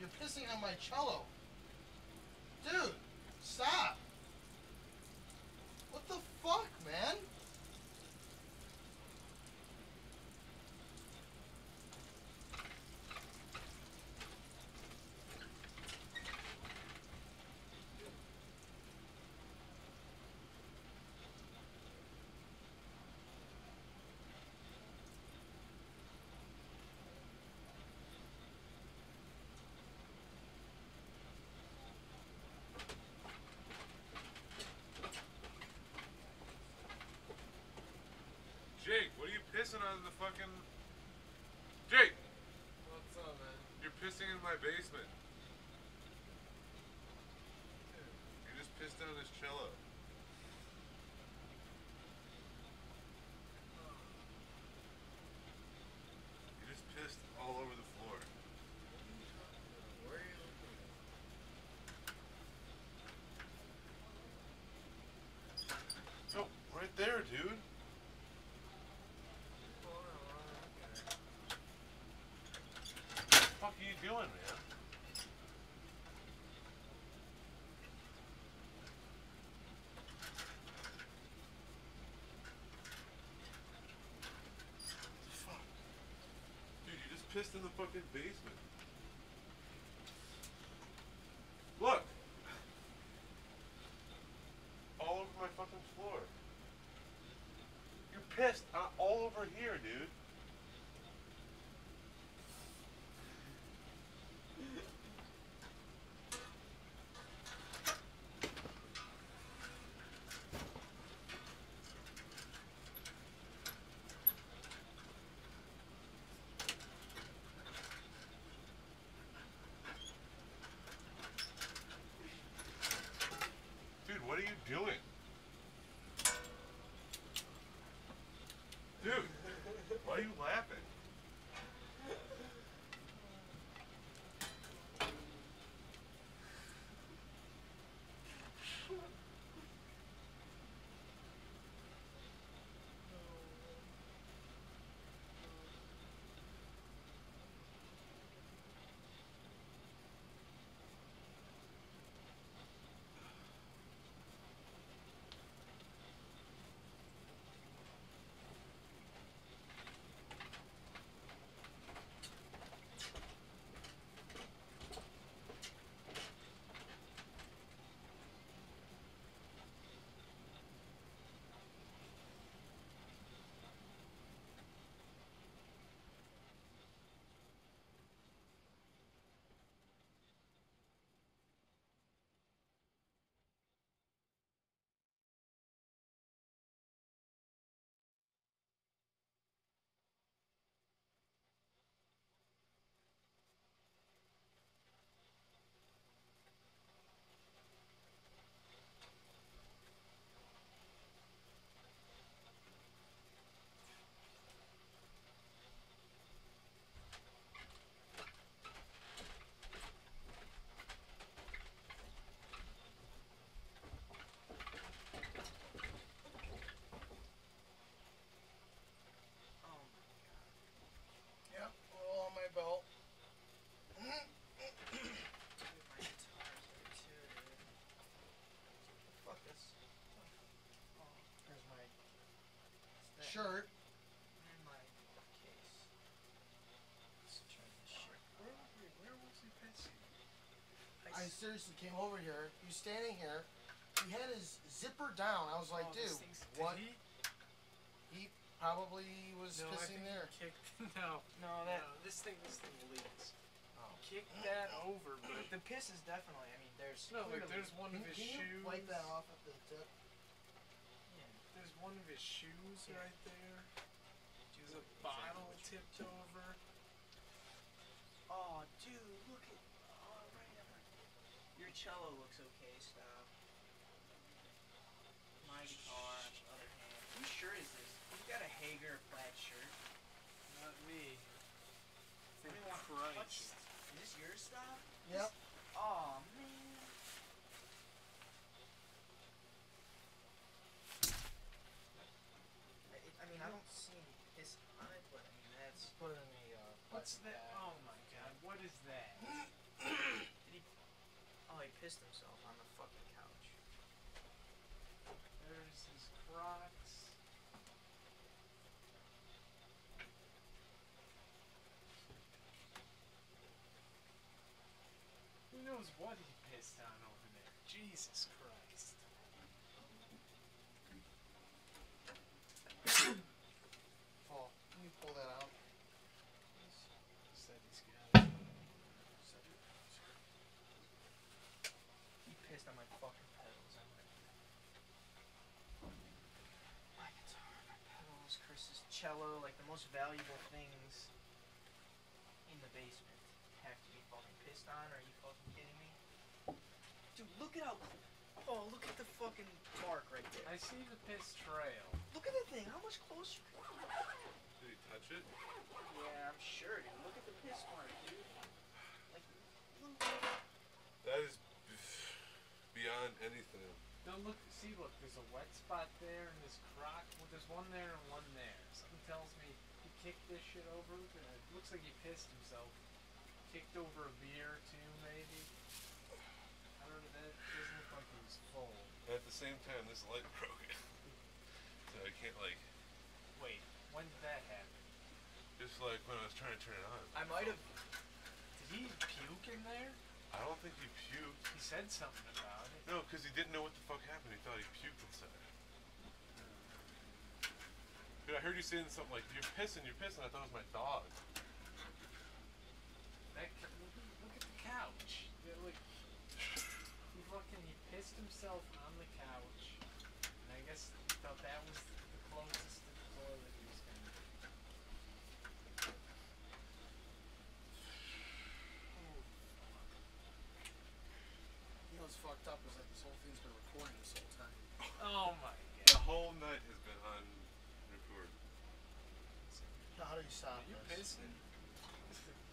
you're pissing on my cello. Fucking? Jake, What's up, man? you're pissing in my basement. You just pissed down this cello. You just pissed all over the floor. Where are you looking at? Oh, right there, dude. Hold on, hold on, okay. What the fuck are you doing, man? Fuck. Dude, you just pissed in the fucking basement. Look! All over my fucking floor. You're pissed uh, all over here. Dude, I s- seriously came over here. He was standing here. He had his zipper down. I was like, oh, dude, this thing's- did what? He? He probably was No, I pissing think there. he kicked. No, No, that no, this thing, this thing leaks. Oh. Kick that over, but the piss is definitely. I mean, there's no, like there's one Can, of his can shoes. you wipe that off at the tip? Yeah. There's one of his shoes Yeah. right there. There's a bottle tipped over. Oh, dude, look at. Oh, right up. Your cello looks okay, stop. My guitar, on the other hand. Whose shirt is this? You've got a Hager plaid shirt. Not me. I Thank mean, what- Christ. what's- Is this your stuff? Yep. Oh man. I, I mean, I don't see any piss on it, but I mean that's. Put it in the uh, What's that? bag. Oh my god, what is that? Oh, pissed himself on the fucking couch. There's his Crocs. Who knows what he pissed on over there? Jesus Christ. Paul, can you pull that out? Said he's got it. He pissed on my fucking pedals. I'm like, my guitar, my pedals, Chris's cello, like the most valuable things in the basement have to be fucking pissed on. Are you fucking kidding me? Dude, look at how. Oh, look at the fucking mark right there. I see the piss trail. Look at the thing. How much closer? Did he touch it? Yeah, I'm sure, dude. Look at the piss mark, dude. Like, look. That is beyond anything. No, look, see, look, there's a wet spot there and this Croc, Well, there's one there and one there. Something tells me he kicked this shit over. It looks like he pissed himself. Kicked over a beer too, maybe. I don't know. That doesn't look like he was full. At the same time, this light broke. so I can't like. Wait, when did that happen? Just like when I was trying to turn it on. I might have. Did he puke in there? I don't think he puked. He said something about it. No, because he didn't know what the fuck happened. He thought he puked inside. Dude, I heard you saying something like, "You're pissing, you're pissing." I thought it was my dog. That look, at- look at the couch. Look, he fucking he pissed himself on the couch. And I guess he thought that was the closest to the toilet he was gonna get. You know what's fucked up is that this whole thing's been recording this whole time. Oh my god. The whole night has been on record. How do you stop Are you this? pissing?